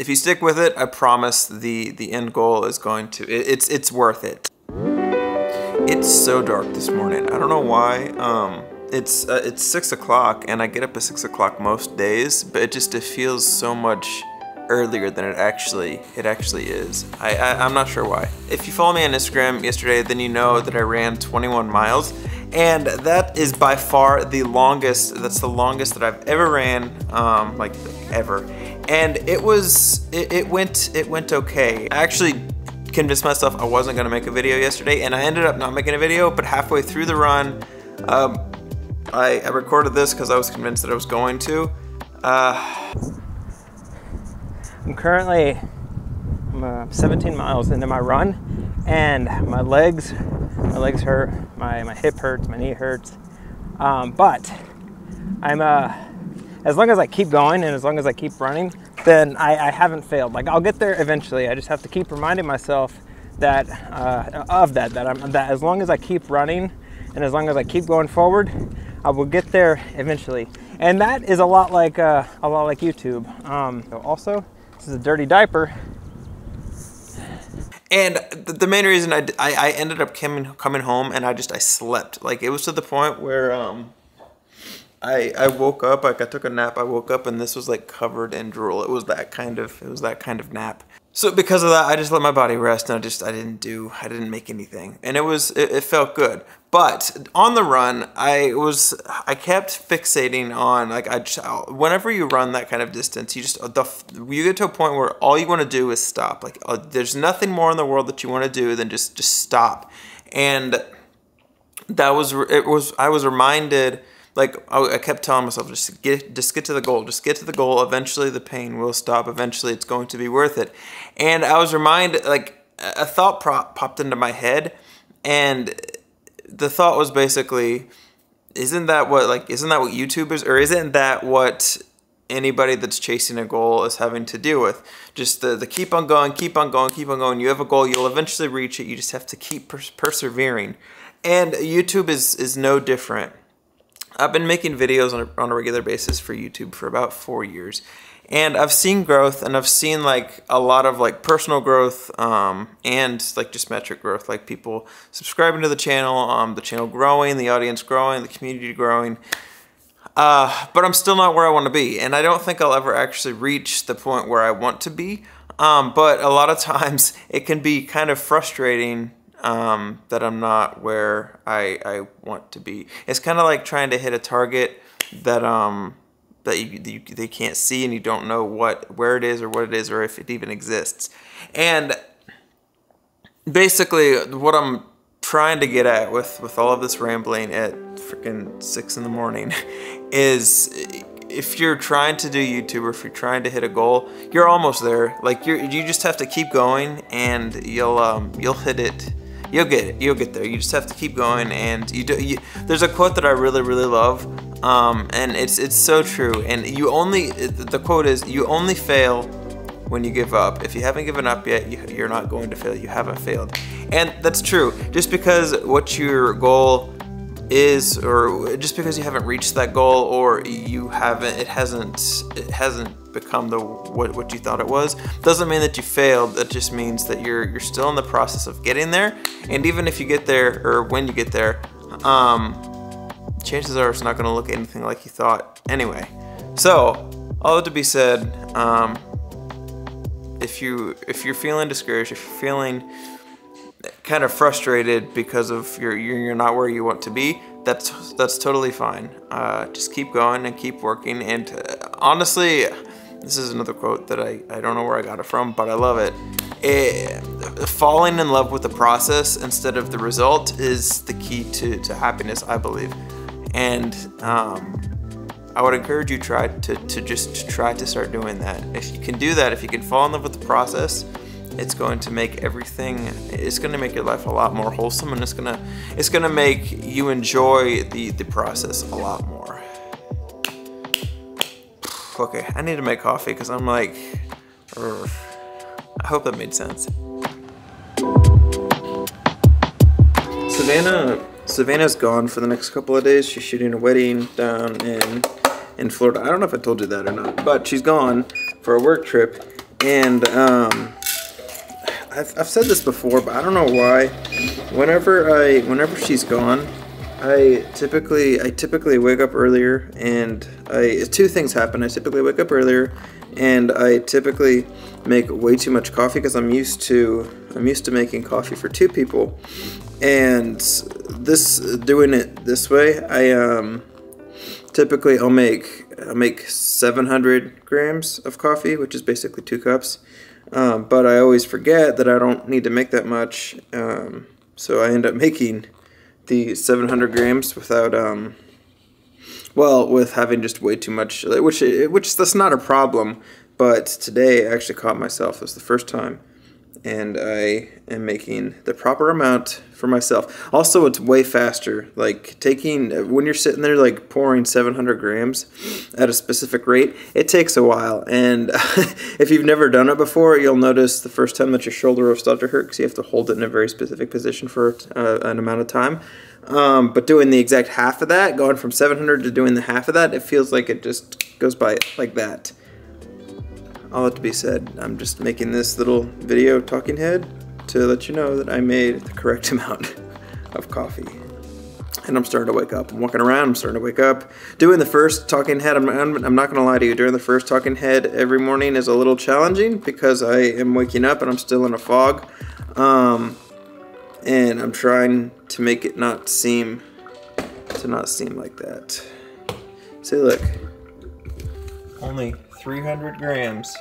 if you stick with it, I promise the the end goal is going to it, it's it's worth it. It's so dark this morning. I don't know why. Um, it's uh, it's six o'clock, and I get up at six o'clock most days, but it just it feels so much earlier than it actually it actually is. I, I am not sure why. If you follow me on Instagram yesterday, then you know that I ran 21 miles, and that is by far the longest. That's the longest that I've ever ran, um, like ever. And it was it, it went it went okay. I actually convinced myself I wasn't gonna make a video yesterday, and I ended up not making a video. But halfway through the run, um, I, I recorded this because I was convinced that I was going to. Uh, I'm currently I'm, uh, 17 miles into my run, and my legs, my legs hurt, my my hip hurts, my knee hurts. Um, but I'm uh, as long as I keep going and as long as I keep running, then I, I haven't failed. Like I'll get there eventually. I just have to keep reminding myself that uh, of that that I'm that as long as I keep running and as long as I keep going forward, I will get there eventually. And that is a lot like uh, a lot like YouTube. Um, also, this is a dirty diaper. And the main reason I, I, I, ended up coming coming home and I just I slept like it was to the point where um I I woke up like I took a nap I woke up and this was like covered in drool it was that kind of it was that kind of nap so because of that, I just let my body rest and I just, I didn't do, I didn't make anything. And it was, it, it, felt good. But on the run, I was, I kept fixating on, like, I just, whenever you run that kind of distance, you just, the, you get to a point where all you want to do is stop. Like, uh, there's nothing more in the world that you want to do than just, just stop. And that was, it was, I was reminded, like I, kept telling myself, just get, just get to the goal, just get to the goal. Eventually, the pain will stop. Eventually, it's going to be worth it. And I was reminded, like a thought prop popped into my head, and the thought was basically, isn't that what like isn't that what YouTubers or isn't that what anybody that's chasing a goal is having to deal with. Just the, the keep on going, keep on going, keep on going. You have a goal, you'll eventually reach it. You just have to keep pers persevering. And YouTube is, is no different. I've been making videos on a, on a regular basis for YouTube for about four years. And I've seen growth and I've seen like a lot of like personal growth um, and like just metric growth, like people subscribing to the channel, um, the channel growing, the audience growing, the community growing. Uh, but I'm still not where I want to be. And I don't think I'll ever actually reach the point where I want to be. Um, but a lot of times it can be kind of frustrating um, that I'm not where I, I want to be. It's kind of like trying to hit a target that um that you, you, they can't see and you don't know what where it is or what it is or if it even exists. And basically, what I'm trying to get at with with all of this rambling at freaking six in the morning is if you're trying to do YouTube or if you're trying to hit a goal, you're almost there. Like you you just have to keep going and you'll um, you'll hit it you'll get it. You'll get there. You just have to keep going. And you do. You, there's a quote that I really, really love, um, and it's it's so true. And you only the quote is you only fail when you give up. If you haven't given up yet, you, are not going to fail. You haven't failed, and that's true. Just because what your goal is or just because you haven't reached that goal or you haven't it hasn't it hasn't become the what, what you thought it was doesn't mean that you failed that just means that you're you're still in the process of getting there and even if you get there or when you get there um chances are it's not going to look anything like you thought anyway so all that to be said um if you if you're feeling discouraged if you're feeling kind of frustrated because of you're you're not where you want to be, that's that's totally fine. Uh, just keep going and keep working. And uh, honestly, this is another quote that I, I don't know where I got it from, but I love it. it. Falling in love with the process instead of the result is the key to, to happiness, I believe. And um, I would encourage you try to, to just try to start doing that. If you can do that, if you can fall in love with the process, it's going to make everything it's going to make your life a lot more wholesome and it's going to it's going to make you enjoy the the process a lot more okay i need to make coffee because i'm like Ugh. i hope that made sense savannah savannah's gone for the next couple of days she's shooting a wedding down in in florida i don't know if i told you that or not but she's gone for a work trip and um, I've, I've said this before, but I don't know why. Whenever I, whenever she's gone, I typically, I typically wake up earlier, and I two things happen. I typically wake up earlier, and I typically make way too much coffee because I'm used to, I'm used to making coffee for two people, and this doing it this way, I um, typically I'll make I'll make 700 grams of coffee, which is basically two cups. Um, but I always forget that I don't need to make that much, um, so I end up making the 700 grams without, um, well, with having just way too much, which which that's not a problem. But today I actually caught myself. It was the first time and I am making the proper amount for myself. Also, it's way faster. Like taking when you're sitting there like pouring 700 grams at a specific rate, it takes a while. And if you've never done it before, you'll notice the first time that your shoulder will start to hurt because you have to hold it in a very specific position for uh, an amount of time. Um, but doing the exact half of that, going from 700 to doing the half of that, it feels like it just goes by like that all that to be said, I'm just making this little video talking head to let you know that I made the correct amount of coffee. And I'm starting to wake up. I'm walking around, I'm starting to wake up. Doing the first talking head, I'm, I'm, I'm not going to lie to you, during the first talking head every morning is a little challenging because I am waking up and I'm still in a fog. Um, and I'm trying to make it not seem, to not seem like that. See, look. Only 300 grams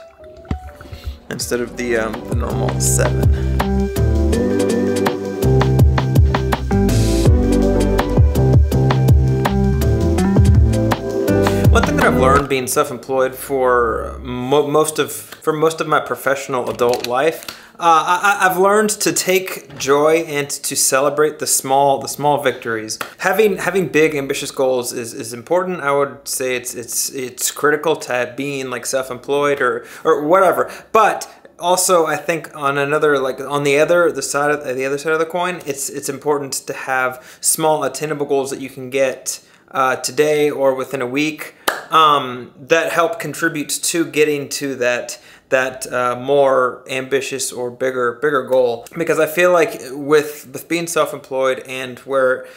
instead of the, um, the normal 7. One thing that I've learned being self-employed for mo most of for most of my professional adult life uh, I, have learned to take joy and to celebrate the small, the small victories. Having having big, ambitious goals is, is important. I would say it's it's it's critical to being like self-employed or or whatever. But also, I think on another like on the other the side of the other side of the coin, it's it's important to have small, attainable goals that you can get uh, today or within a week um, that help contribute to getting to that that uh, more ambitious or bigger bigger goal. Because I feel like with with being self-employed and where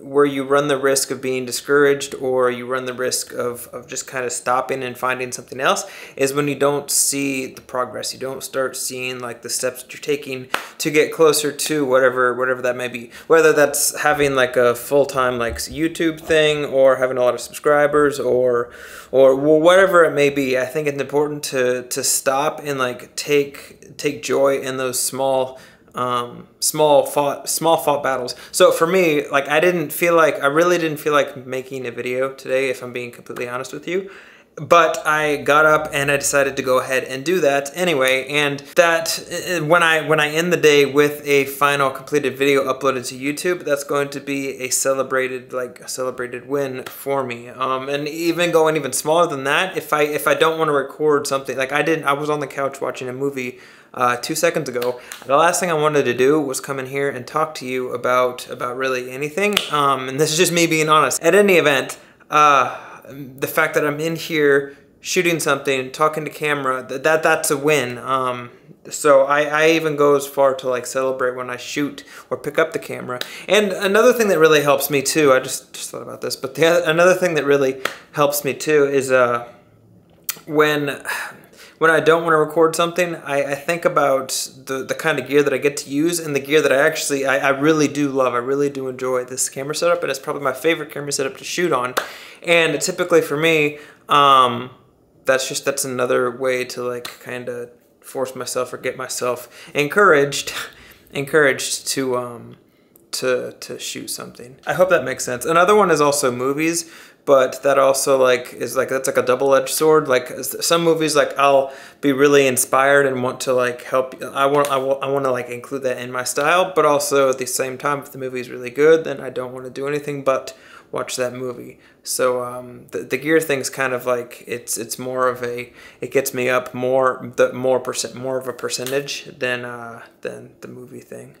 where you run the risk of being discouraged or you run the risk of, of just kind of stopping and finding something else is when you don't see the progress. You don't start seeing like the steps that you're taking to get closer to whatever whatever that may be. Whether that's having like a full-time like YouTube thing or having a lot of subscribers or or whatever it may be I think it's important to to stop stop and like take take joy in those small um, small fought small fought battles. So for me, like I didn't feel like I really didn't feel like making a video today, if I'm being completely honest with you but I got up and I decided to go ahead and do that anyway. And that when I when I end the day with a final completed video uploaded to YouTube, that's going to be a celebrated like a celebrated win for me. Um, and even going even smaller than that, if I if I don't want to record something like I didn't, I was on the couch watching a movie. Uh, two seconds ago. The last thing I wanted to do was come in here and talk to you about about really anything. Um, and this is just me being honest. At any event, uh, the fact that I'm in here shooting something, talking to camera, that, that that's a win. Um, so I, I even go as far to like celebrate when I shoot or pick up the camera. And another thing that really helps me too, I just, just thought about this, but the, another thing that really helps me too is uh, when when I don't want to record something, I, I, think about the, the kind of gear that I get to use and the gear that I actually, I, I really do love. I really do enjoy this camera setup and it's probably my favorite camera setup to shoot on. And typically for me, um, that's just, that's another way to like kind of force myself or get myself encouraged, encouraged to, um, to, to shoot something. I hope that makes sense. Another one is also movies but that also like is like that's like a double-edged sword. Like some movies like i'll be really inspired and want to like help i want i want, I want to like include that in my style but also at the same time if the movie is really good then i don't want to do anything but watch that movie. So um, the, the gear thing's kind of like it's it's more of a it gets me up more the more percent more of a percentage than uh than the movie thing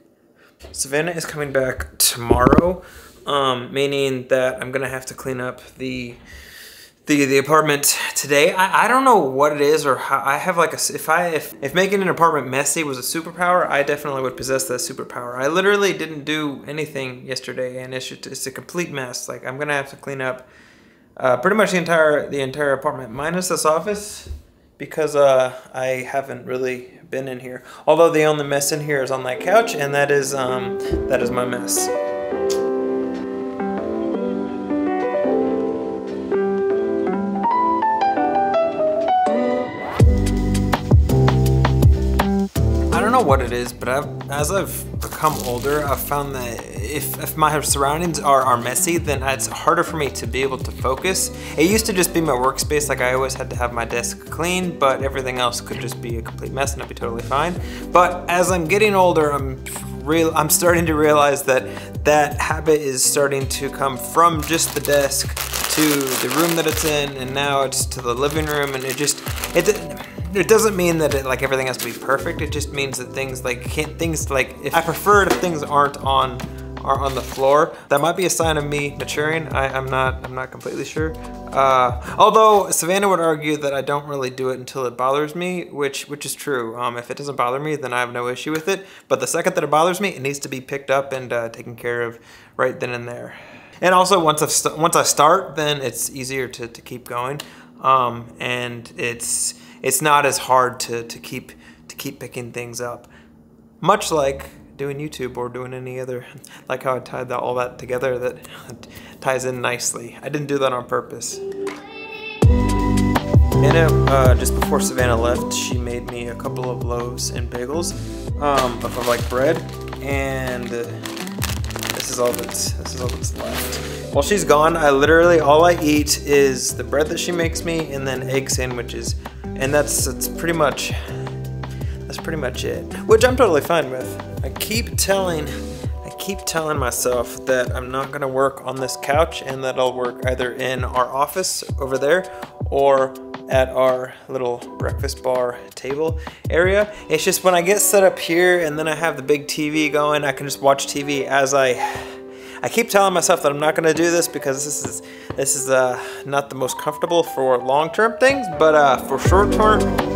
savannah is coming back tomorrow um, meaning that I'm gonna have to clean up the the the apartment today. I, I don't know what it is or how I have like a if I if if making an apartment messy was a superpower, I definitely would possess that superpower. I literally didn't do anything yesterday, and it's just, it's a complete mess. Like I'm gonna have to clean up uh, pretty much the entire the entire apartment minus this office because uh, I haven't really been in here. Although the only mess in here is on that couch, and that is um that is my mess. I don't know what it is, but I've, as I've become older, I've found that if, if my surroundings are, are messy, then it's harder for me to be able to focus. It used to just be my workspace, like I always had to have my desk clean, but everything else could just be a complete mess and I'd be totally fine. But as I'm getting older, I'm real I'm starting to realize that that habit is starting to come from just the desk to the room that it's in and now it's to the living room and it just it it doesn't mean that it, like everything has to be perfect. It just means that things like can't things like if I prefer if things aren't on are on the floor. That might be a sign of me maturing. I, am not I'm not completely sure. Uh, although Savannah would argue that I don't really do it until it bothers me, which which is true. Um, if it doesn't bother me, then I have no issue with it. But the second that it bothers me, it needs to be picked up and uh, taken care of right then and there. And also once I once I start, then it's easier to, to keep going. Um, and it's it's not as hard to, to keep to keep picking things up. Much like doing YouTube or doing any other, like how I tied that, all that together that ties in nicely. I didn't do that on purpose. And uh, just before Savannah left, she made me a couple of loaves and bagels um, of like bread, and uh, this is all that's this is all that's left. While she's gone, I literally all I eat is the bread that she makes me, and then egg sandwiches and that's that's pretty much pretty much it. Which I'm totally fine with. I keep telling I keep telling myself that I'm not gonna work on this couch and that I'll work either in our office over there or at our little breakfast bar table area. It's just when I get set up here and then I have the big TV going, I can just watch TV as I I keep telling myself that I'm not to do this because this is this is uh, not the most comfortable for long-term things, but uh, for short-term